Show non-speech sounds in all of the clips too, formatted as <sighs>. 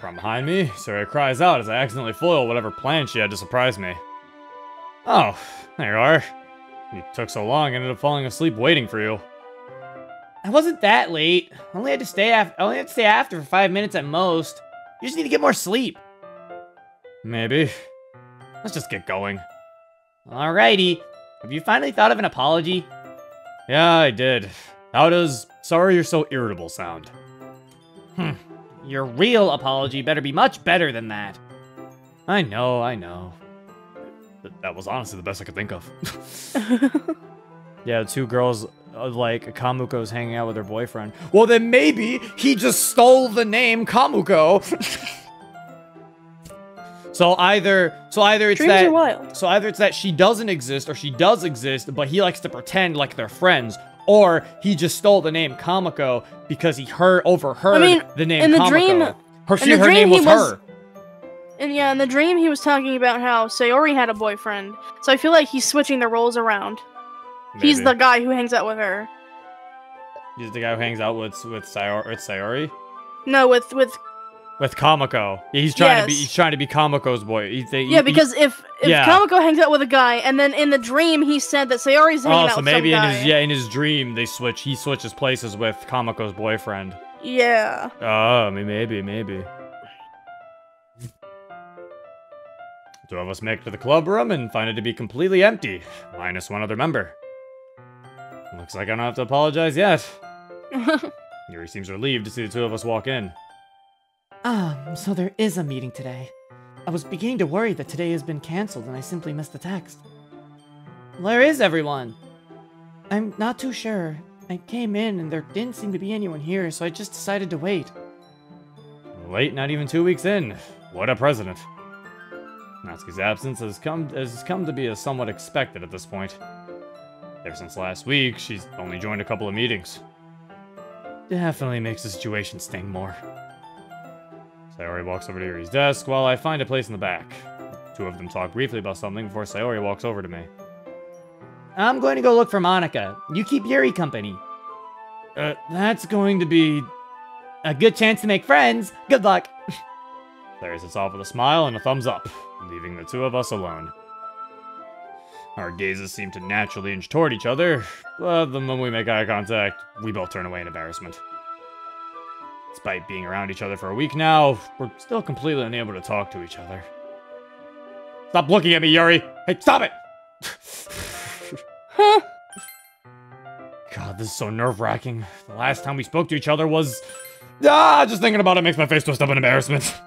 From behind me, Sayori cries out as I accidentally foil whatever plan she had to surprise me. Oh, there you are. You took so long, I ended up falling asleep waiting for you. I wasn't that late. Only had to stay after. Only had to stay after for five minutes at most. You just need to get more sleep. Maybe. Let's just get going. Alrighty. Have you finally thought of an apology? Yeah, I did. How does sorry you're so irritable sound? Hmm. Your real apology better be much better than that. I know, I know. That was honestly the best I could think of. <laughs> yeah, two girls uh, like Kamuko's hanging out with her boyfriend. Well, then maybe he just stole the name Kamuko. <laughs> so either, so either it's Dreams that, wild. so either it's that she doesn't exist or she does exist, but he likes to pretend like they're friends. Or he just stole the name Kamiko because he heard overheard mean, the name in the Kamiko. dream- her, in she, the her dream name he was, was- her. And yeah, in the dream he was talking about how Sayori had a boyfriend. So I feel like he's switching the roles around. He's the guy who hangs out with her. He's the guy who hangs out with with Sayori. With Sayori? No, with with With Kamiko. He's trying to be he's trying to be Kamiko's boy. He, they, yeah, he- because if if yeah. Kamiko hangs out with a guy, and then in the dream he said that Sayori's hanging Oh, out so with maybe in guy. his yeah in his dream they switch. He switches places with Kamiko's boyfriend. Yeah. Oh, I mean, maybe, maybe. Two of us make it to the club room and find it to be completely empty, minus one other member. Looks like I don't have to apologize yet. <laughs> Yuri seems relieved to see the two of us walk in. Um, so there is a meeting today. I was beginning to worry that today has been cancelled and I simply missed the text. Where is everyone? I'm not too sure. I came in and there didn't seem to be anyone here, so I just decided to wait. Late, not even two weeks in. What a president. Natsuki's absence has come has come to be a somewhat expected at this point. Ever since last week, she's only joined a couple of meetings. Definitely makes the situation sting more. Sayori walks over to Yuri's desk while I find a place in the back. Two of them talk briefly about something before Sayori walks over to me. I'm going to go look for Monika. You keep Yuri company. Uh, that's going to be A good chance to make friends. Good luck. <laughs> Larry sits off with a smile and a thumbs up, leaving the two of us alone. Our gazes seem to naturally inch toward each other, but the moment we make eye contact, we both turn away in embarrassment. Despite being around each other for a week now, we're still completely unable to talk to each other. Stop looking at me, Yuri! Hey, stop it! <laughs> Huh? God, this is so nerve wracking. The last time we spoke to each other was. Ah, just thinking about it makes my face twist up in embarrassment. <laughs>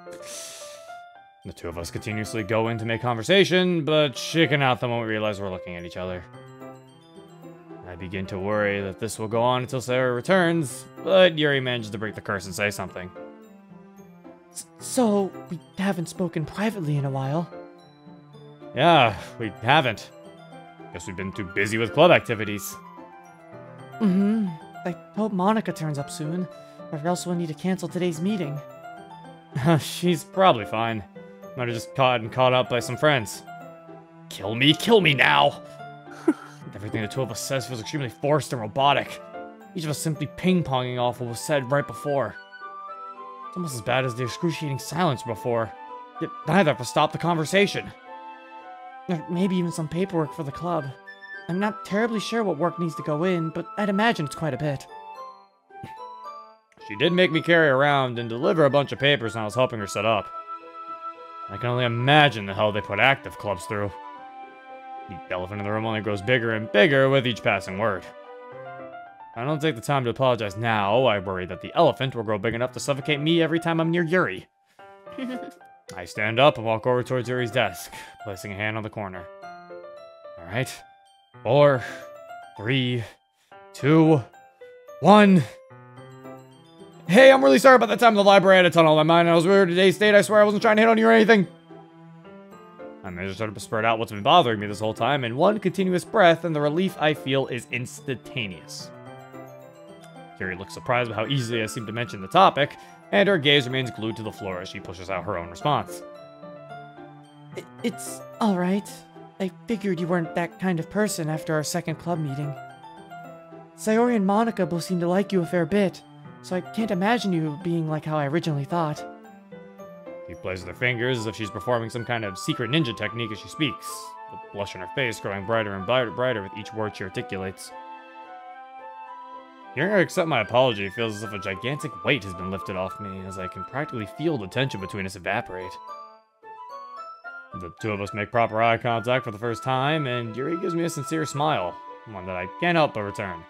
The two of us continuously go in to make conversation, but chicken out the moment we realize we're looking at each other. Begin to worry that this will go on until Sarah returns, but Yuri manages to break the curse and say something. So, we haven't spoken privately in a while. Yeah, we haven't. Guess we've been too busy with club activities. Mm-hmm. I hope Monika turns up soon, or else we'll need to cancel today's meeting. <laughs> She's probably fine. Might have just caught and caught up by some friends. Kill me, kill me now! Everything the two of us says feels extremely forced and robotic. Each of us simply ping-ponging off what was said right before. It's almost as bad as the excruciating silence before. Yet neither of us stopped the conversation. Maybe even some paperwork for the club. I'm not terribly sure what work needs to go in, but I'd imagine it's quite a bit. She did make me carry around and deliver a bunch of papers when I was helping her set up. I can only imagine the hell they put active clubs through. The elephant in the room only grows bigger and bigger with each passing word. If I don't take the time to apologize now, I worry that the elephant will grow big enough to suffocate me every time I'm near Yuri. <laughs> I stand up and walk over towards Yuri's desk, placing a hand on the corner. Alright. Four, three, two, one. Hey, I'm really sorry about that time in the library. I had a ton on my mind. I was weird today's state. I swear I wasn't trying to hit on you or anything. I managed to sort of spread out what's been bothering me this whole time in one continuous breath, and the relief I feel is instantaneous. Carrie looks surprised by how easily I seem to mention the topic, and her gaze remains glued to the floor as she pushes out her own response. It's alright. I figured you weren't that kind of person after our second club meeting. Sayori and Monika both seem to like you a fair bit, so I can't imagine you being like how I originally thought. She plays with her fingers as if she's performing some kind of secret ninja technique as she speaks, the blush on her face growing brighter and brighter, with each word she articulates. Hearing her accept my apology feels as if a gigantic weight has been lifted off me, as I can practically feel the tension between us evaporate. The two of us make proper eye contact for the first time, and Yuri gives me a sincere smile, one that I can't help but return.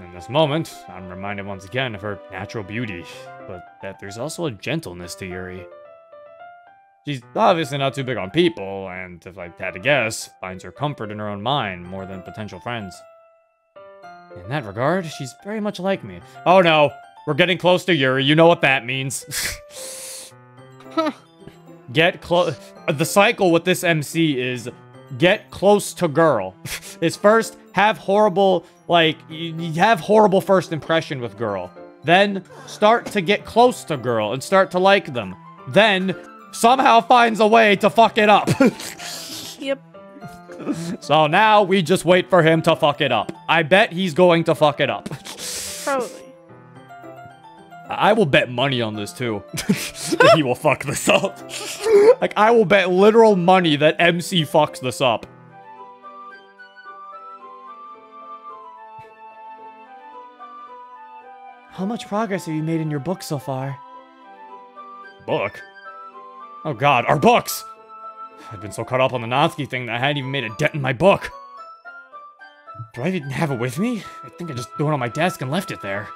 In this moment, I'm reminded once again of her natural beauty, but that there's also a gentleness to Yuri. She's obviously not too big on people, and if I had to guess, finds her comfort in her own mind more than potential friends. In that regard, she's very much like me. Oh no, we're getting close to Yuri, you know what that means. <laughs> get close. The cycle with this MC is get close to girl. <laughs> is first have horrible, like, you you have horrible first impression with girl. Then start to get close to girl and start to like them. Then somehow finds a way to fuck it up. <laughs> Yep. so now we just wait for him to fuck it up. I bet he's going to fuck it up. Probably. I will bet money on this too. <laughs> he will fuck this up. <laughs> like I will bet literal money that MC fucks this up. How much progress have you made in your book so far? Book? Oh god, our books! I've been so caught up on the Natsuki thing that I hadn't even made a dent in my book. Do I even have it with me? I think I just threw it on my desk and left it there.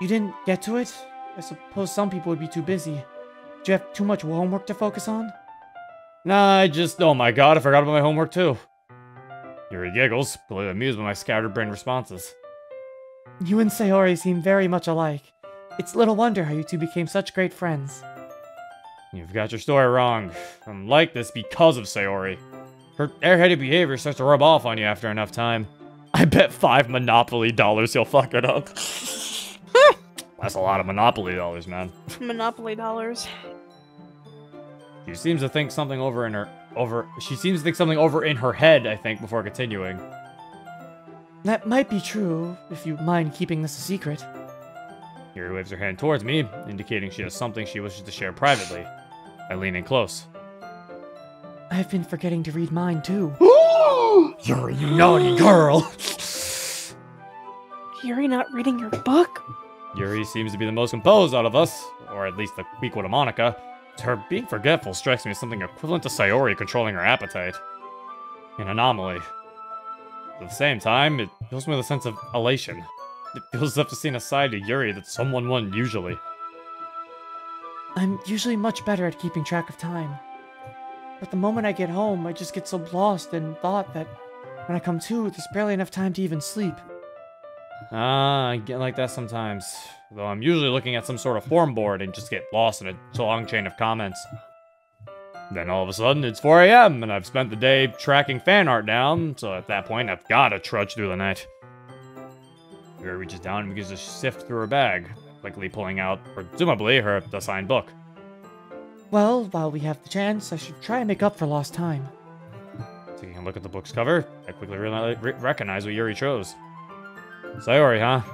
You didn't get to it? I suppose some people would be too busy. Do you have too much homework to focus on? Nah, I just, oh my god, I forgot about my homework too. Yuri giggles, clearly amused by my scattered brain responses. You and Sayori seem very much alike. It's little wonder how you two became such great friends. You've got your story wrong. I'm like this because of Sayori. Her airheaded behavior starts to rub off on you after enough time. I bet five Monopoly dollars you'll fuck it up. <laughs> That's a lot of Monopoly dollars, man. Monopoly dollars. She seems to think something over in her over she seems to think something over in her head, I think, before continuing. That might be true, if you mind keeping this a secret. Yuri waves her hand towards me, indicating she has something she wishes to share privately. I lean in close. I've been forgetting to read mine too. <gasps> Yuri, you naughty girl! <gasps> Yuri not reading your book? Yuri seems to be the most composed out of us, or at least the equal to Monika. Her being forgetful strikes me as something equivalent to Sayori controlling her appetite. An anomaly. At the same time, it fills me with a sense of elation. It feels as if I've seen a side to Yuri that someone wouldn't usually. I'm usually much better at keeping track of time. But the moment I get home, I just get so lost in thought that when I come to, there's barely enough time to even sleep. Ah, I get like that sometimes. Though I'm usually looking at some sort of form board and just get lost in a long chain of comments. Then all of a sudden, it's 4 a.m., and I've spent the day tracking fan art down, so at that point, I've gotta trudge through the night. Yuri reaches down and begins to sift through her bag, quickly pulling out, presumably, her assigned book. Well, while we have the chance, I should try and make up for lost time. Taking a look at the book's cover, I quickly reali- re- recognize what Yuri chose. Sayori, huh?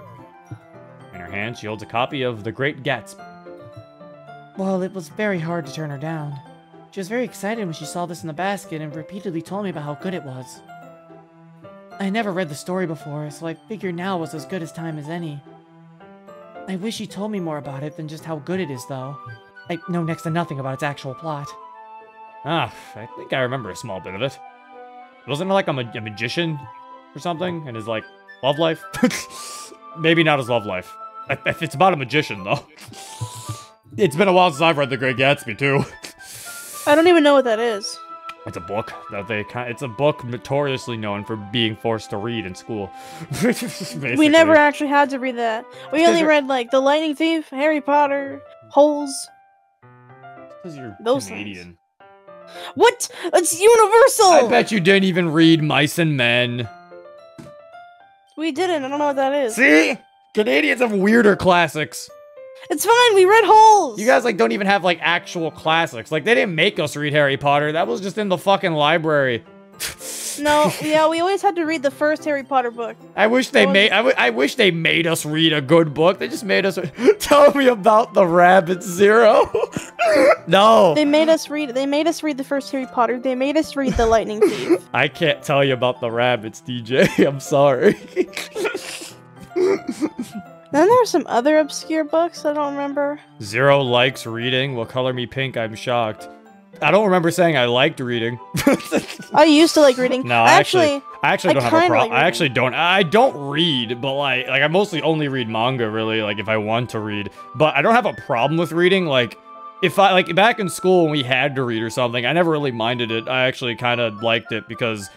In her hand, she holds a copy of The Great Gatsby. Well, it was very hard to turn her down. She was very excited when she saw this in the basket and repeatedly told me about how good it was. I never read the story before, so I figured now was as good as time as any. I wish she told me more about it than just how good it is, though. I know next to nothing about its actual plot. Ah, I think I remember a small bit of it. Wasn't it like a, ma- a magician or something? And his, like, love life? <laughs> Maybe not his love life. I- I- It's about a magician, though. <laughs> it's been a while since I've read The Great Gatsby, too. I don't even know what that is. It's a book that they kind. It's a book notoriously known for being forced to read in school. <laughs> We never actually had to read that. We only read like The Lightning Thief, Harry Potter, Holes. because you're those Canadian. What? It's universal. I bet you didn't even read Mice and Men. we didn't. I don't know what that is. See, Canadians have weirder classics. It's fine. We read Holes. You guys like don't even have like actual classics. Like they didn't make us read Harry Potter. That was just in the fucking library. <laughs> No, yeah, we always had to read the first Harry Potter book. I wish they made. I, w- I wish they made us read a good book. They just made us <laughs> tell me about the rabbit zero. <laughs> no, They made us read. They made us read the first Harry Potter. They made us read the Lightning Thief. I can't tell you about the rabbits, DJ. I'm sorry. Then there's some other obscure books I don't remember. Zero likes reading. Will color me pink. I'm shocked. I don't remember saying I liked reading. <laughs> I used to like reading. No, I actually- actually, I actually don't have a problem. like I actually don't. I don't read, but like, like I mostly only read manga. Really, like if I want to read, but I don't have a problem with reading. Like, if I like back in school when we had to read or something, I never really minded it. I actually kind of liked it because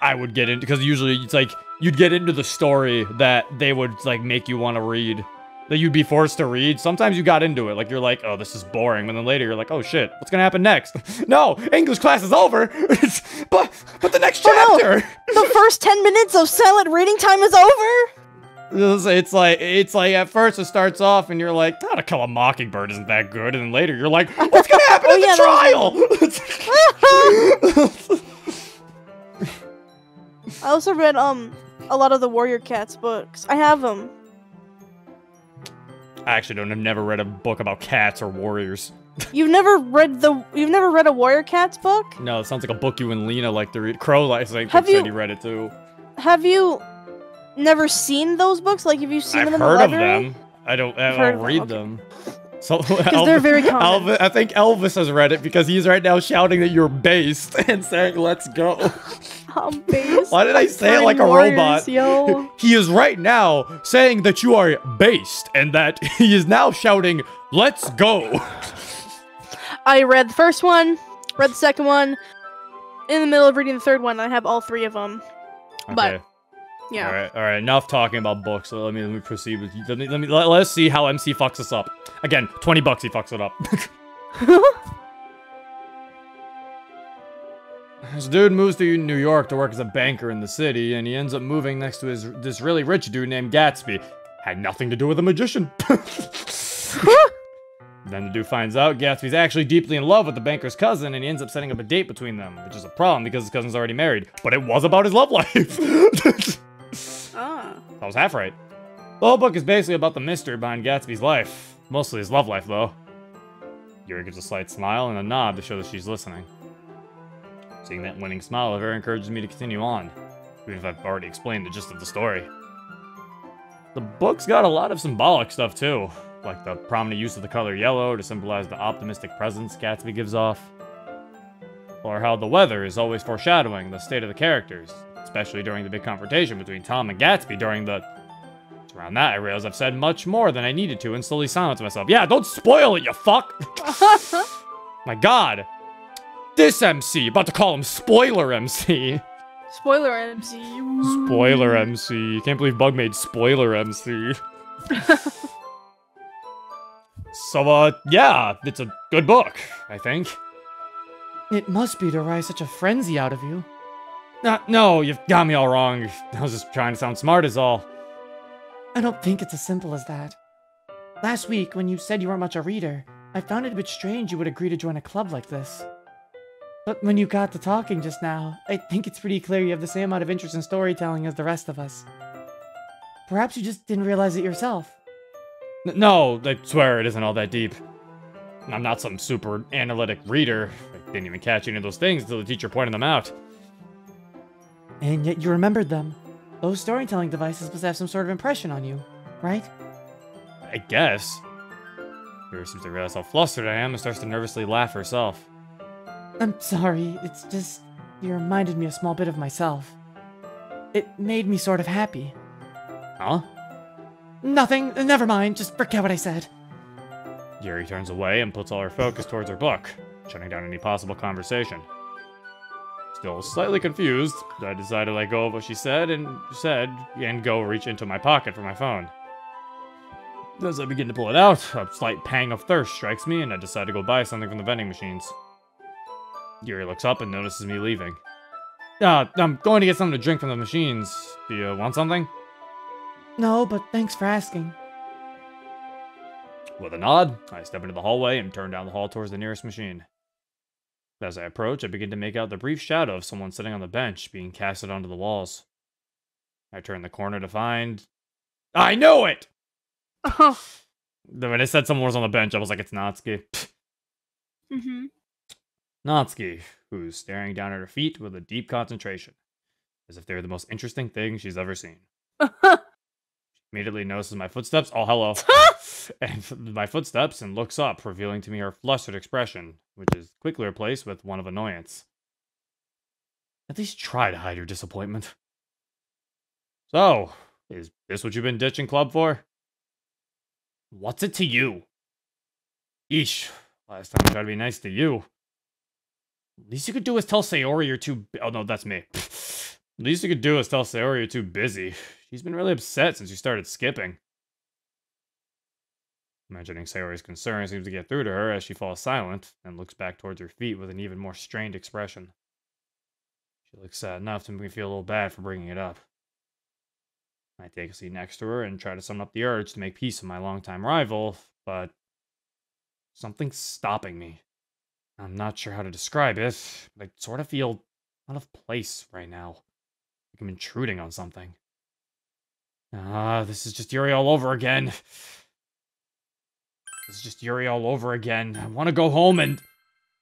I would get into because usually it's like you'd get into the story that they would like make you want to read. That you'd be forced to read. Sometimes you got into it, like you're like, "Oh, this is boring," but then later you're like, "Oh shit, what's gonna happen next?" <laughs> no, English class is over. <laughs> but but the next Oh, no. the first ten minutes of silent reading time is over. It's, it's like it's like at first it starts off and you're like, "How to Kill a Mockingbird isn't that good," and then later you're like, "What's gonna <laughs> happen Oh, in yeah, the trial?" I also read um a lot of the Warrior Cats books. I have them. I actually don't. I've never read a book about cats or warriors. <laughs> You've never read the. You've never read a Warrior Cats book. No, it sounds like a book you and Lena like to read. Crow like Have said you- he read it too. Have you never seen those books? Like, have you seen I've them in the heard of library? them. I don't. I don't read them, them. So <laughs> Because they're very common. Elvis, I think Elvis has read it because he's right now shouting that you're based <laughs> and saying "Let's go." <laughs> I'm based. Why did I say it like a Warriors, robot? Yo. He is right now saying that you are based and that he is now shouting, Let's go. I read the first one, read the second one. In the middle of reading the third one, I have all three of them. But- Yeah. All right, all right. Enough talking about books. So let me let me proceed with. Let me let me let, us see how MC fucks us up. Again, twenty bucks. He fucks it up. <laughs> this dude moves to New York to work as a banker in the city, and he ends up moving next to his this really rich dude named Gatsby. Had nothing to do with a magician. <laughs> Then the dude finds out Gatsby's actually deeply in love with the banker's cousin, and he ends up setting up a date between them, which is a problem because his cousin's already married. But it was about his love life. <laughs> I was half right. The whole book is basically about the mystery behind Gatsby's life. Mostly his love life, though. Yuri gives a slight smile and a nod to show that she's listening. Seeing that winning smile of her encourages me to continue on, even if I've already explained the gist of the story. The book's got a lot of symbolic stuff, too, like the prominent use of the color yellow to symbolize the optimistic presence Gatsby gives off, or how the weather is always foreshadowing the state of the characters, especially during the big confrontation between Tom and Gatsby during the. It's around that I realize I've said much more than I needed to and slowly silence myself. Yeah, don't spoil it, you fuck! <laughs> My god! This MC, about to call him Spoiler MC. Spoiler MC. Spoiler MC. Can't believe Bug made Spoiler MC. <laughs> so, uh, yeah, it's a good book, I think. It must be to rise such a frenzy out of you. Uh, no, you've got me all wrong. I was just trying to sound smart, is all. I don't think it's as simple as that. Last week, when you said you weren't much a reader, I found it a bit strange you would agree to join a club like this. But when you got to talking just now, I think it's pretty clear you have the same amount of interest in storytelling as the rest of us. Perhaps you just didn't realize it yourself. N- No, I swear it isn't all that deep. I'm not some super analytic reader. I didn't even catch any of those things until the teacher pointed them out. And yet you remembered them. Those storytelling devices must have some sort of impression on you, right? I guess. Yuri seems to realize how flustered I am and starts to nervously laugh herself. I'm sorry, it's just. You reminded me a small bit of myself. It made me sort of happy. Huh? Nothing, never mind, just forget what I said. Yuri turns away and puts all her focus towards her book, shutting down any possible conversation. Still slightly confused, I decide to let go of what she said and said and go reach into my pocket for my phone. As I begin to pull it out, a slight pang of thirst strikes me, and I decide to go buy something from the vending machines. Yuri looks up and notices me leaving. Uh, I'm going to get something to drink from the machines. Do you want something? No, but thanks for asking. With a nod, I step into the hallway and turn down the hall towards the nearest machine. As I approach, I begin to make out the brief shadow of someone sitting on the bench being casted onto the walls. I turn the corner to find. I know it! <laughs> Oh. When I said someone was on the bench, I was like, it's Natsuki. hmm Natsuki, who's staring down at her feet with a deep concentration, as if they're the most interesting thing she's ever seen. <laughs> Immediately notices my footsteps. Oh, hello. <laughs> and my footsteps and looks up, revealing to me her flustered expression, which is quickly replaced with one of annoyance. At least try to hide your disappointment. So, is this what you've been ditching club for? What's it to you? Eesh, last time I tried to be nice to you. Least you could do is tell Sayori you're too. Oh no, that's me. <laughs> Least you could do is tell Sayori you're too busy. She's been really upset since you started skipping. Imagining Sayori's concern seems to get through to her as she falls silent and looks back towards her feet with an even more strained expression. She looks sad enough to make me feel a little bad for bringing it up. I take a seat next to her and try to summon up the urge to make peace with my longtime rival, but something's stopping me. I'm not sure how to describe it, but I sort of feel out of place right now. Like I'm intruding on something. Ah, this is just Yuri all over again. This is just Yuri all over again. I want to go home and...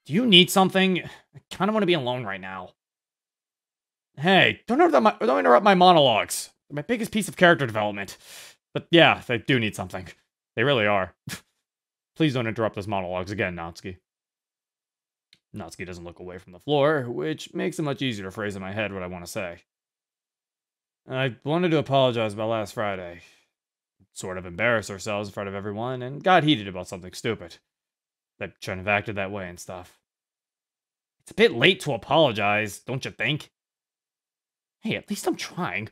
Do you need something? I kind of want to be alone right now. Hey, don't interrupt my, don't interrupt my monologues. They're my biggest piece of character development. But yeah, they do need something. They really are. <laughs> Please don't interrupt those monologues again, Natsuki. Natsuki doesn't look away from the floor, which makes it much easier to phrase in my head what I want to say. I wanted to apologize about last Friday. Sort of embarrassed ourselves in front of everyone and got heated about something stupid. I shouldn't have acted that way and stuff. It's a bit late to apologize, don't you think? Hey, at least I'm trying.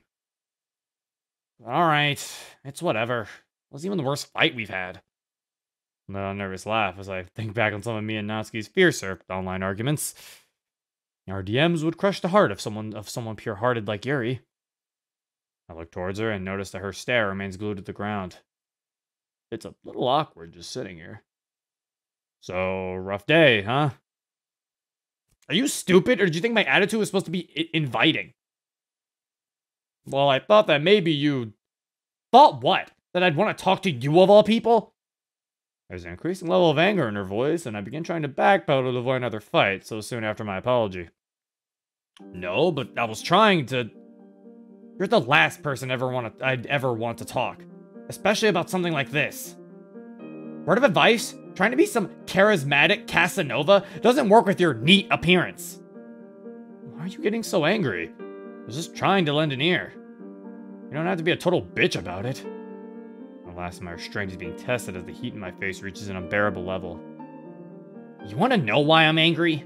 Alright, it's whatever. It was even the worst fight we've had. A nervous laugh as I think back on some of me and Natsuki's fiercer online arguments. Our DMs would crush the heart of someone of someone pure-hearted like Yuri. I look towards her and notice that her stare remains glued to the ground. It's a little awkward just sitting here. So, rough day, huh? Are you stupid, or did you think my attitude was supposed to be inviting? Well, I thought that maybe you... Thought what? That I'd want to talk to you of all people? There's an increasing level of anger in her voice, and I begin trying to backpedal to avoid another fight so soon after my apology. No, but I was trying to... You're the last person ever want to, I'd ever want to talk. Especially about something like this. Word of advice? Trying to be some charismatic Casanova doesn't work with your neat appearance. Why are you getting so angry? I was just trying to lend an ear. You don't have to be a total bitch about it. Of my restraint is being tested as the heat in my face reaches an unbearable level. You want to know why I'm angry?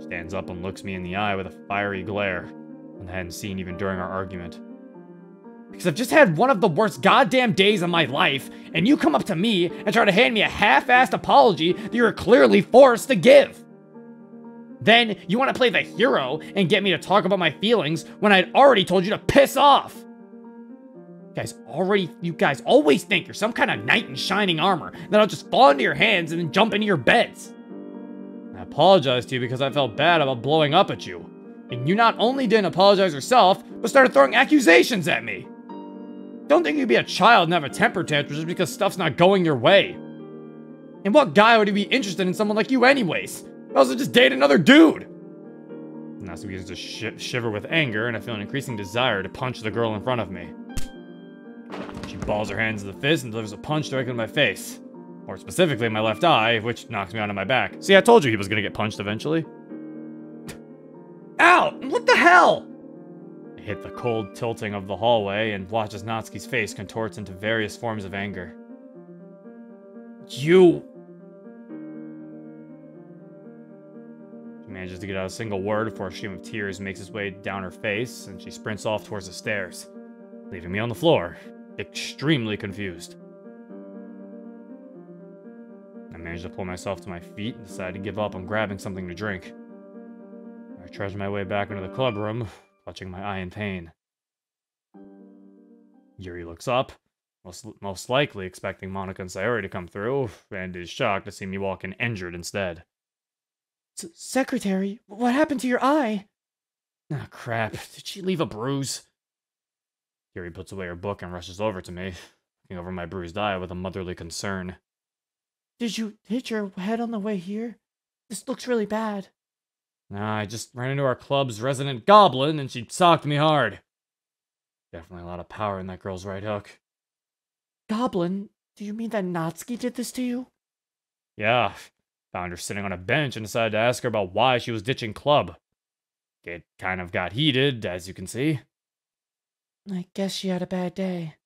Stands up and looks me in the eye with a fiery glare, I hadn't seen even during our argument. Because I've just had one of the worst goddamn days of my life, and you come up to me and try to hand me a half-assed apology that you were clearly forced to give. Then you want to play the hero and get me to talk about my feelings when I'd already told you to piss off. You guys already, you guys always think you're some kind of knight in shining armor that I'll just fall into your hands and then jump into your beds. I apologize to you because I felt bad about blowing up at you. And you not only didn't apologize yourself, but started throwing accusations at me. Don't think you'd be a child and have a temper tantrum just because stuff's not going your way. And what guy would he be interested in someone like you anyways? I also just date another dude. Natsu begins to sh shiver with anger, and I feel an increasing desire to punch the girl in front of me. She balls her hands to the fist and delivers a punch directly in my face. More specifically, my left eye, which knocks me onto my back. See, I told you he was gonna get punched eventually. Ow! What the hell? I hit the cold tilting of the hallway and watch as Natsuki's face contorts into various forms of anger. You... She manages to get out a single word before a stream of tears makes its way down her face, and she sprints off towards the stairs, leaving me on the floor, extremely confused. I manage to pull myself to my feet and decide to give up on grabbing something to drink. I trudge my way back into the club room, clutching my eye in pain. Yuri looks up, most, most likely expecting Monika and Sayori to come through, and is shocked to see me walk in injured instead. secretary, what happened to your eye? Ah, crap. Did she leave a bruise? Yuri puts away her book and rushes over to me, looking over my bruised eye with a motherly concern. Did you hit your head on the way here? This looks really bad. Nah, I just ran into our club's resident goblin and she socked me hard. Definitely a lot of power in that girl's right hook. Goblin? Do you mean that Natsuki did this to you? Yeah, found her sitting on a bench and decided to ask her about why she was ditching club. It kind of got heated, as you can see. I guess she had a bad day.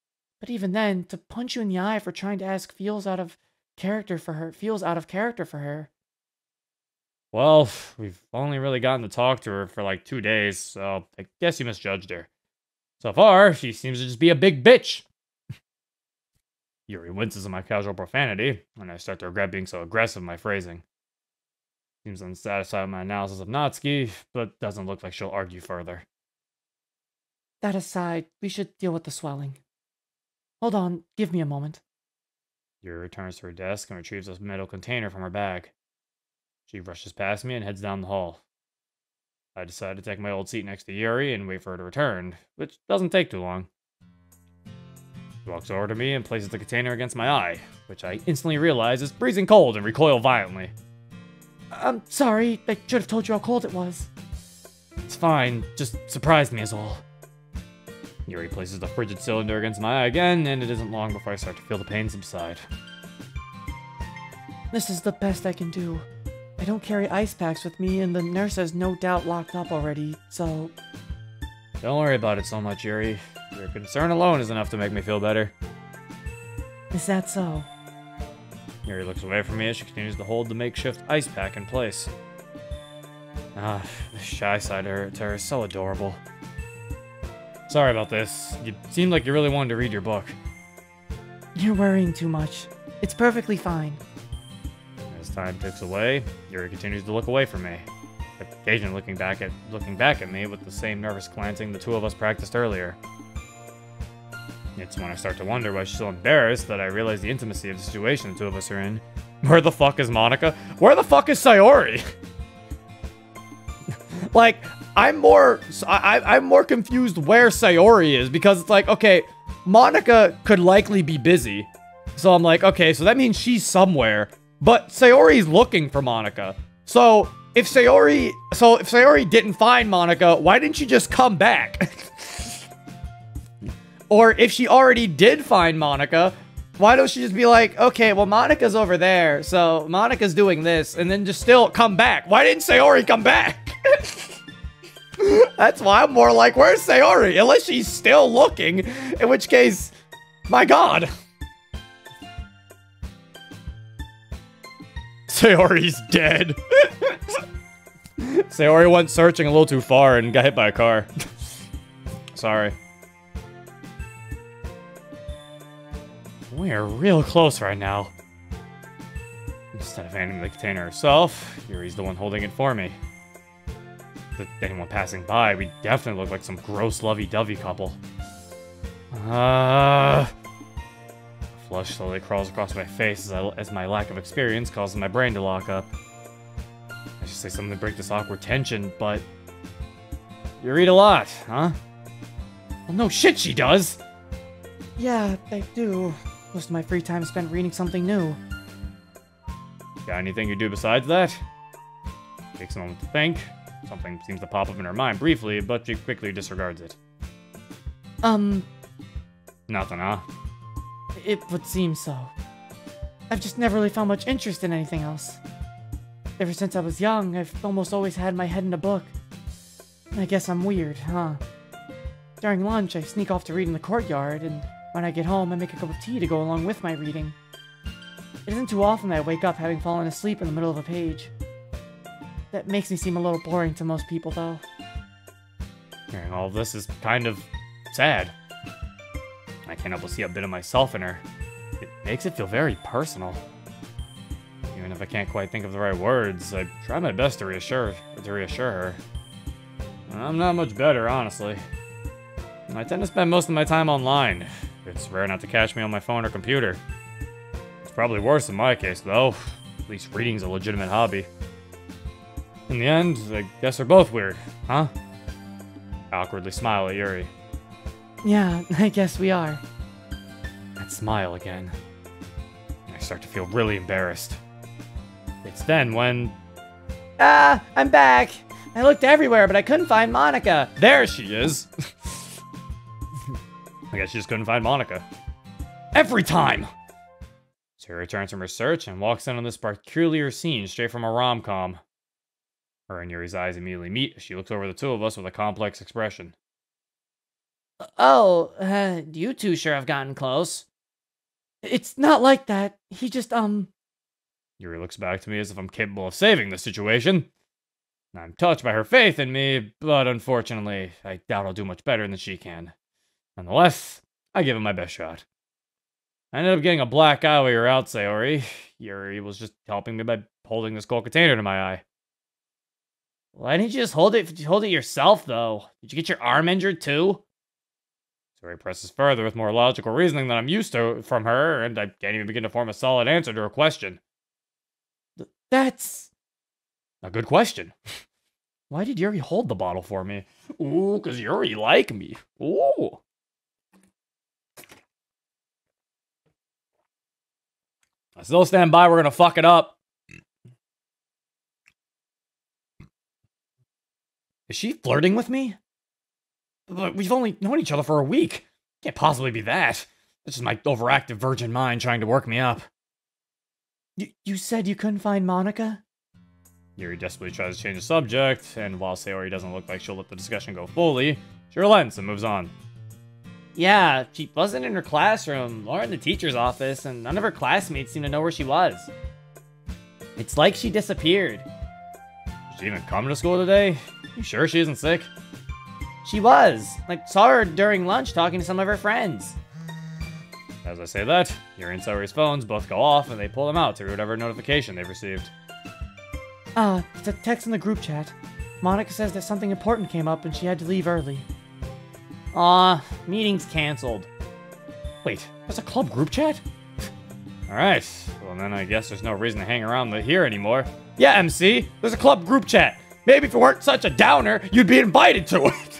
But even then, to punch you in the eye for trying to ask feels out of character for her feels out of character for her. Well, we've only really gotten to talk to her for like two days, so I guess you misjudged her. So far, she seems to just be a big bitch. <laughs> Yuri winces at my casual profanity, and I start to regret being so aggressive in my phrasing. Seems unsatisfied with my analysis of Natsuki, but doesn't look like she'll argue further. That aside, we should deal with the swelling. Hold on, give me a moment. Yuri returns to her desk and retrieves a metal container from her bag. She rushes past me and heads down the hall. I decide to take my old seat next to Yuri and wait for her to return, which doesn't take too long. She walks over to me and places the container against my eye, which I instantly realize is freezing cold and recoil violently. I'm sorry, I should have told you how cold it was. It's fine, just surprised me is all. Yuri places the frigid cylinder against my eye again, and it isn't long before I start to feel the pain subside. This is the best I can do. I don't carry ice packs with me, and the nurse has no doubt locked up already, so... Don't worry about it so much, Yuri. Your concern alone is enough to make me feel better. Is that so? Yuri looks away from me as she continues to hold the makeshift ice pack in place. Ah, the shy side of her, to her is so adorable. Sorry about this. You seemed like you really wanted to read your book. You're worrying too much. It's perfectly fine. As time ticks away, Yuri continues to look away from me, occasionally looking back at looking back at me with the same nervous glancing the two of us practiced earlier. It's when I start to wonder why she's so embarrassed that I realize the intimacy of the situation the two of us are in. <laughs> Where the fuck is Monika? Where the fuck is Sayori? <laughs> like, I'm more I, I'm more confused where Sayori is because it's like, okay, Monika could likely be busy. So I'm like, okay, so that means she's somewhere. But Sayori's looking for Monika. So if Sayori so if Sayori didn't find Monika, why didn't she just come back? <laughs> Or if she already did find Monika, why don't she just be like, okay, well, Monika's over there, so Monika's doing this, and then just still come back? Why didn't Sayori come back? <laughs> That's why I'm more like, where's Sayori? Unless she's still looking, in which case, my god. Sayori's dead. Sayori went searching a little too far and got hit by a car. Sorry. We're real close right now. Instead of handing the container herself, Yuri's the one holding it for me. To anyone passing by, we definitely look like some gross lovey-dovey couple. Uh, flush slowly crawls across my face as, I, as my lack of experience causes my brain to lock up. I should say something to break this awkward tension, but... You read a lot, huh? Well, no shit she does! Yeah, I do. Most of my free time is spent reading something new. Got anything you do besides that? Takes a moment to think. Something seems to pop up in her mind briefly, but she quickly disregards it. Um... Nothing, huh? It would seem so. I've just never really found much interest in anything else. Ever since I was young, I've almost always had my head in a book. I guess I'm weird, huh? During lunch, I sneak off to read in the courtyard, and when I get home, I make a cup of tea to go along with my reading. It isn't too often that I wake up having fallen asleep in the middle of a page. That makes me seem a little boring to most people, though. Hearing all this is kind of sad. I can't help but see a bit of myself in her. It makes it feel very personal. Even if I can't quite think of the right words, I try my best to reassure to reassure her. I'm not much better, honestly. I tend to spend most of my time online, it's rare not to catch me on my phone or computer. It's probably worse in my case, though. At least reading's a legitimate hobby. In the end, I guess we're both weird, huh? I awkwardly smile at Yuri. Yeah, <laughs> I guess we are. That smile again. I start to feel really embarrassed. It's then when Ah, I'm back. I looked everywhere, but I couldn't find Monika. There she is. <laughs> I guess she just couldn't find Monika. Every time! Sarah returns from her search and walks in on this peculiar scene straight from a rom-com. Her and Yuri's eyes immediately meet as she looks over the two of us with a complex expression. Oh, uh, you two sure have gotten close. It's not like that. He just, um... Yuri looks back to me as if I'm capable of saving the situation. I'm touched by her faith in me, but unfortunately, I doubt I'll do much better than she can. Nonetheless, I give it my best shot. I ended up getting a black eye while you were out, Sayori. <sighs> Yuri was just helping me by holding this gold container to my eye. Why didn't you just hold it hold it yourself, though? Did you get your arm injured, too? Sayori presses further with more logical reasoning than I'm used to from her, and I can't even begin to form a solid answer to her question. That's... A good question. Why did Yuri hold the bottle for me? Ooh, because Yuri like me. Ooh. I still stand by, we're gonna fuck it up. Is she flirting with me? But we've only known each other for a week. Can't possibly be that. This is my overactive virgin mind trying to work me up. You, you said you couldn't find Monika? Yuri desperately tries to change the subject, and while Sayori doesn't look like she'll let the discussion go fully, she relents and moves on. Yeah, she wasn't in her classroom or in the teacher's office, and none of her classmates seem to know where she was. It's like she disappeared. Did she even come to school today? You sure she isn't sick? She was. Like, saw her during lunch talking to some of her friends. As I say that, Yuri and Sayori's phones both go off, and they pull them out to read whatever notification they've received. Ah, uh, it's a text in the group chat. Monika says that something important came up and she had to leave early. Aw, meeting's cancelled. Wait, there's a club group chat? <laughs> Alright, well then I guess there's no reason to hang around here anymore. Yeah, MC, there's a club group chat. Maybe if you weren't such a downer, you'd be invited to it.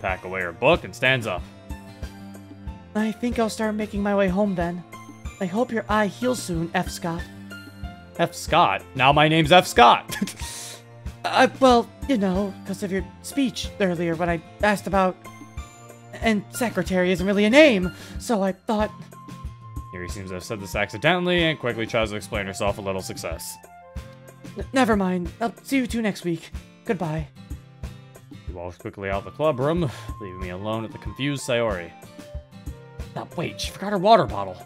Pack away her book and stands up. I think I'll start making my way home then. I hope your eye heals soon, F. Scott. F. Scott? Now my name's F. Scott. <laughs> uh, well, you know, because of your speech earlier when I asked about... And secretary isn't really a name, so I thought... Yuri seems to have said this accidentally and quickly tries to explain herself a little success. N never mind. I'll see you two next week. Goodbye. He walks quickly out of the club room, leaving me alone with the confused Sayori. Now wait, she forgot her water bottle.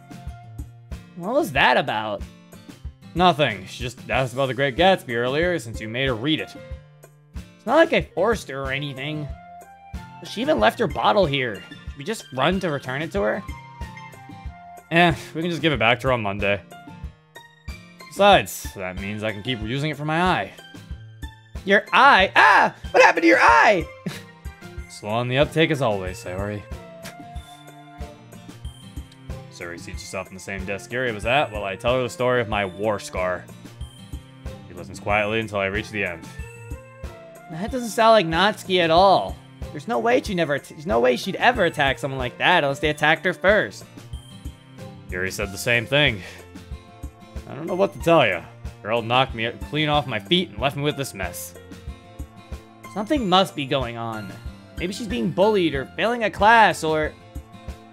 What was that about? Nothing. She just asked about the Great Gatsby earlier since you made her read it. It's not like I forced her or anything. She even left her bottle here. Should we just run to return it to her? Eh, we can just give it back to her on Monday. Besides, that means I can keep using it for my eye. Your eye? Ah! What happened to your eye? Slow on the uptake as always, Sayori. Sayori seats herself in the same desk Gary was at while I tell her the story of my war scar. She listens quietly until I reach the end. That doesn't sound like Natsuki at all. There's no way she never. There's no way she'd ever attack someone like that unless they attacked her first. Yuri said the same thing. I don't know what to tell you. Girl knocked me clean off my feet and left me with this mess. Something must be going on. Maybe she's being bullied or failing a class or...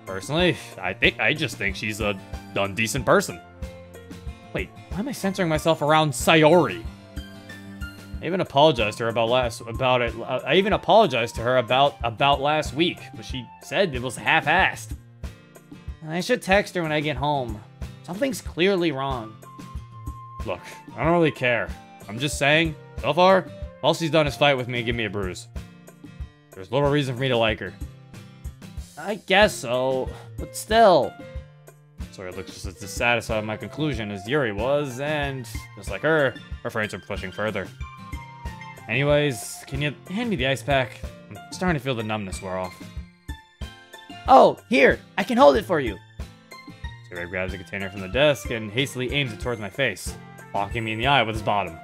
Personally, I think I just think she's a undecent person. Wait, why am I censoring myself around Sayori? I even apologized to her about last about it. Uh, I even apologized to her about about last week, but she said it was half-assed. I should text her when I get home. Something's clearly wrong. Look, I don't really care. I'm just saying, so far, all she's done is fight with me and give me a bruise. There's little reason for me to like her. I guess so, but still. Sawyer looks just as dissatisfied with my conclusion as Yuri was, and just like her, her friends are pushing further. Anyways, can you hand me the ice pack? I'm starting to feel the numbness wear off. Oh, here, I can hold it for you. Sayori grabs a container from the desk and hastily aims it towards my face, locking me in the eye with his bottom.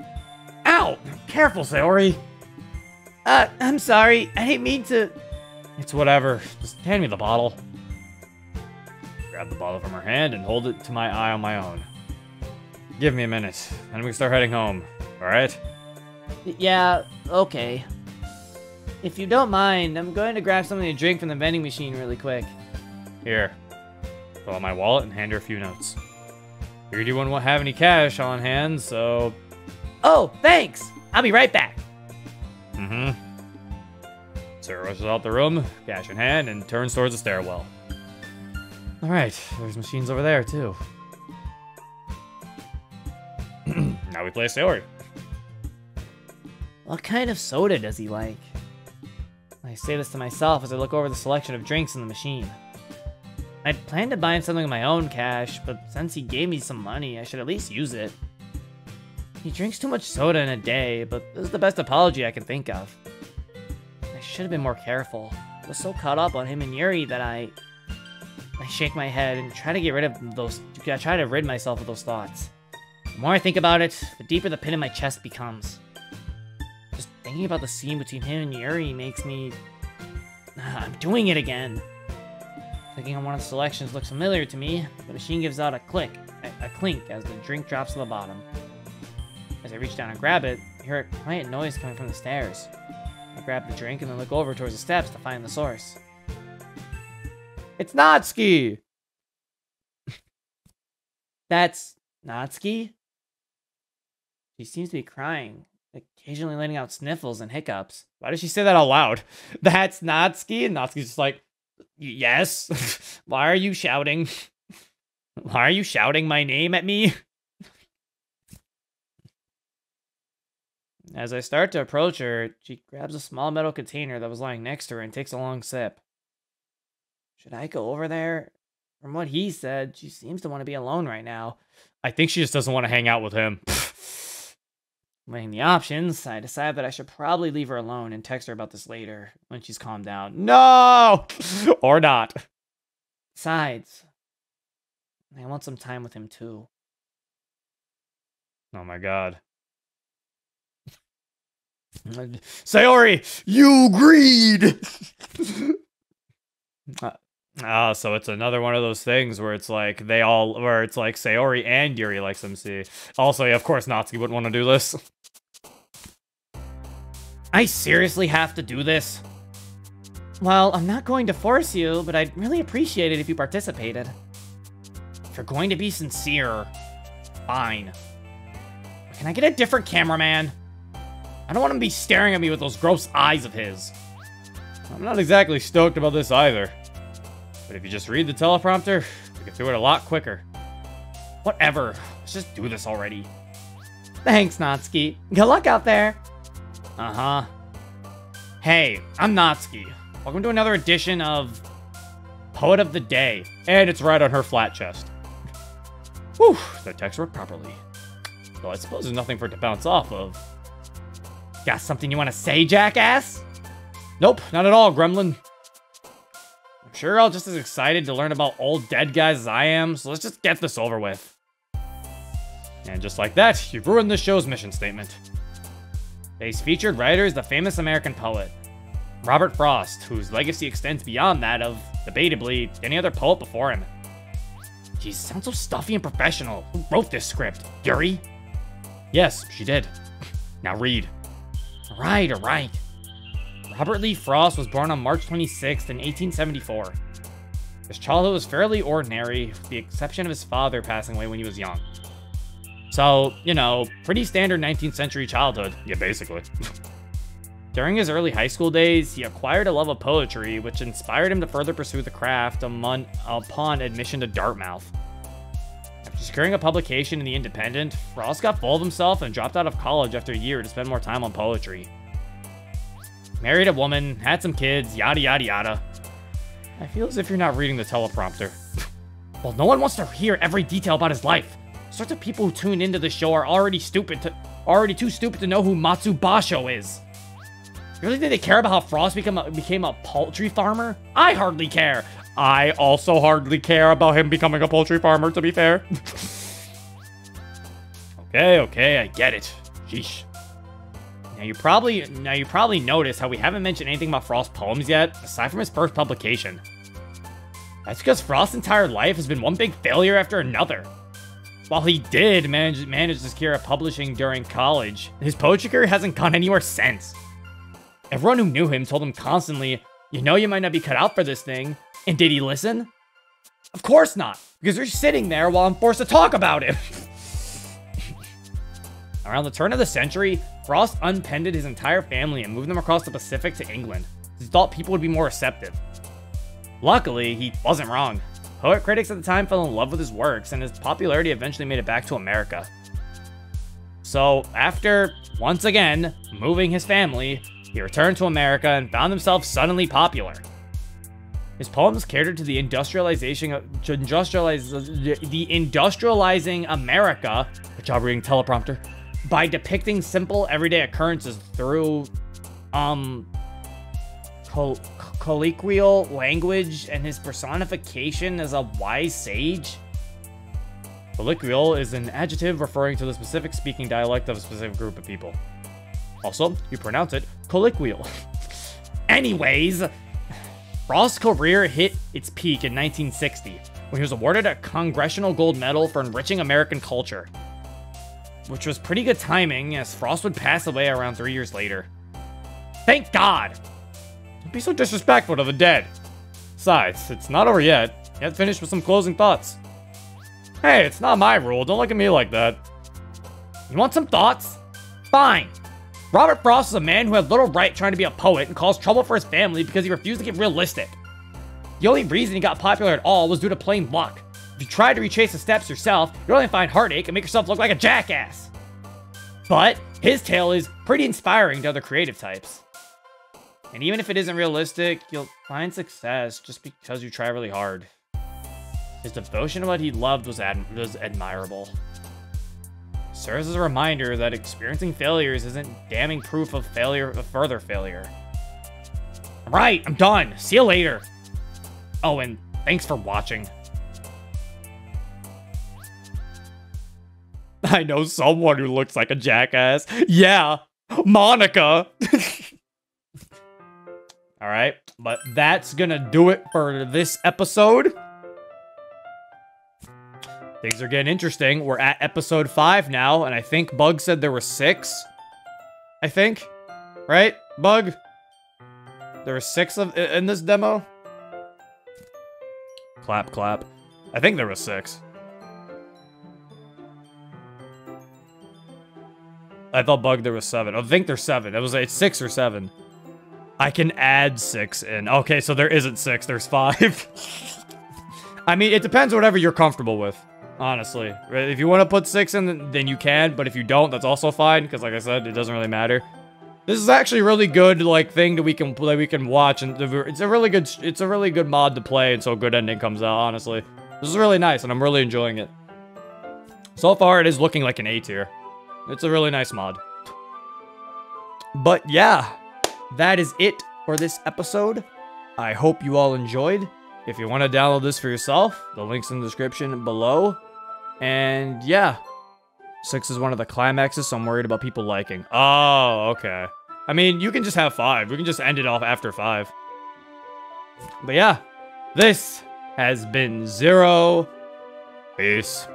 Ow! Careful, Sayori! Uh, I'm sorry. I didn't mean to. It's whatever. Just hand me the bottle. Grab the bottle from her hand and hold it to my eye on my own. Give me a minute, and we can start heading home. Alright? Yeah, okay. If you don't mind, I'm going to grab something to drink from the vending machine really quick. Here. Pull out my wallet and hand her a few notes. Figured you wouldn't have any cash on hand, so... Oh, thanks! I'll be right back. Mm-hmm. Sayori rushes out the room, cash in hand, and turns towards the stairwell. Alright, there's machines over there, too. <clears throat> now we play Sayori. What kind of soda does he like? I say this to myself as I look over the selection of drinks in the machine. I'd planned to buy him something with my own cash, but since he gave me some money, I should at least use it. He drinks too much soda in a day, but this is the best apology I can think of. I should have been more careful. I was so caught up on him and Yuri that I... I shake my head and try to get rid of those... I try to rid myself of those thoughts. The more I think about it, the deeper the pit in my chest becomes. Just thinking about the scene between him and Yuri makes me... <sighs> I'm doing it again. Clicking on one of the selections looks familiar to me. The machine gives out a click, a, a clink as the drink drops to the bottom. As I reach down and grab it, I hear a quiet noise coming from the stairs. I grab the drink and then look over towards the steps to find the source. It's Natsuki! <laughs> That's Natsuki? She seems to be crying, occasionally letting out sniffles and hiccups. Why does she say that out loud? <laughs> That's Natsuki? And Natsuki's just like, yes? <laughs> Why are you shouting? <laughs> Why are you shouting my name at me? <laughs> As I start to approach her, she grabs a small metal container that was lying next to her and takes a long sip. Should I go over there? From what he said, she seems to want to be alone right now. I think she just doesn't want to hang out with him. Weighing the options, I decide that I should probably leave her alone and text her about this later, when she's calmed down. No! <laughs> or not. Besides, I want some time with him too. Oh my god. <laughs> Sayori, you greed! <laughs> uh, Ah, so it's another one of those things where it's like they all, where it's like Sayori and Yuri likes MC. Also, yeah, of course, Natsuki wouldn't want to do this. I seriously have to do this? Well, I'm not going to force you, but I'd really appreciate it if you participated. If you're going to be sincere, fine. Can I get a different cameraman? I don't want him to be staring at me with those gross eyes of his. I'm not exactly stoked about this either. But if you just read the teleprompter, you get through it a lot quicker. Whatever. Let's just do this already. Thanks, Natsuki. Good luck out there. Uh-huh. Hey, I'm Natsuki. Welcome to another edition of Poet of the Day. And it's right on her flat chest. Whew, the text worked properly. Though I suppose there's nothing for it to bounce off of. Got something you want to say, jackass? Nope, not at all, gremlin. I'm sure I'll just as excited to learn about old dead guys as I am, so let's just get this over with. And just like that, you've ruined the show's mission statement. Today's featured writer is the famous American poet, Robert Frost, whose legacy extends beyond that of, debatably, any other poet before him. Geez, sounds so stuffy and professional. Who wrote this script? Yuri? Yes, she did. <laughs> Now read. Alright, alright. Robert Lee Frost was born on March 26th in 1874. His childhood was fairly ordinary, with the exception of his father passing away when he was young. So, you know, pretty standard 19th century childhood. Yeah, basically. <laughs> During his early high school days, he acquired a love of poetry, which inspired him to further pursue the craft upon admission to Dartmouth. After securing a publication in The Independent, Frost got full of himself and dropped out of college after a year to spend more time on poetry. Married a woman, had some kids, yada yada yada. I feel as if you're not reading the teleprompter. <laughs> well, no one wants to hear every detail about his life. Sorts of people who tune into the show are already stupid to already too stupid to know who Matsuo Basho is. Really think they care about how Frost become a, became a poultry farmer? I hardly care. I also hardly care about him becoming a poultry farmer, to be fair. <laughs> okay, okay, I get it. Sheesh. Now you probably now you probably noticed how we haven't mentioned anything about Frost's poems yet, aside from his first publication. That's because Frost's entire life has been one big failure after another. While he did manage, manage to secure a publishing during college, his poetry career hasn't gone anywhere since. Everyone who knew him told him constantly, you know you might not be cut out for this thing. And did he listen? Of course not, because you're sitting there while I'm forced to talk about him. <laughs> Around the turn of the century, Frost unpended his entire family and moved them across the Pacific to England. He thought people would be more receptive. Luckily, he wasn't wrong. Poet critics at the time fell in love with his works, and his popularity eventually made it back to America. So, after, once again, moving his family, he returned to America and found himself suddenly popular. His poems catered to the industrialization of industrialize, the industrializing America, a job reading teleprompter, by depicting simple everyday occurrences through um col colloquial language and his personification as a wise sage. Colloquial is an adjective referring to the specific speaking dialect of a specific group of people. Also, you pronounce it colloquial. <laughs> Anyways, Frost's career hit its peak in 1960 when he was awarded a Congressional Gold Medal for enriching American culture. Which was pretty good timing, as Frost would pass away around three years later. Thank God! Don't be so disrespectful to the dead. Besides, it's not over yet. Yet finished with some closing thoughts. Hey, it's not my rule. Don't look at me like that. You want some thoughts? Fine. Robert Frost is a man who had little right trying to be a poet and caused trouble for his family because he refused to get realistic. The only reason he got popular at all was due to plain luck. If you try to retrace the steps yourself, you'll only find heartache and make yourself look like a jackass. But his tale is pretty inspiring to other creative types. And even if it isn't realistic, you'll find success just because you try really hard. His devotion to what he loved was, was admirable serves as a reminder that experiencing failures isn't damning proof of failure of further failure. Alright, I'm done. See you later. Oh, and thanks for watching. <laughs> I know someone who looks like a jackass. Yeah, Monika. <laughs> Alright, but that's gonna do it for this episode. Things are getting interesting. We're at episode five now, and I think Bug said there were six. I think, right? Bug? There were six of in this demo? Clap, clap. I think there was six. I thought Bug there was seven. I think there's seven. It was it's six or seven. I can add six in. Okay, so there isn't six. There's five. <laughs> I mean, it depends whatever you're comfortable with honestly. If you want to put six in, then you can, but if you don't, that's also fine, because like I said, it doesn't really matter. This is actually a really good, like, thing that we can play, we can watch, and it's a really good, it's a really good mod to play until good ending comes out, honestly. This is really nice, and I'm really enjoying it. So far, it is looking like an A tier. It's a really nice mod. But yeah, that is it for this episode. I hope you all enjoyed. If you want to download this for yourself, the link's in the description below. And yeah, six is one of the climaxes, so I'm worried about people liking. Oh, okay. I mean, you can just have five. We can just end it off after five. But yeah, this has been Zero. Peace.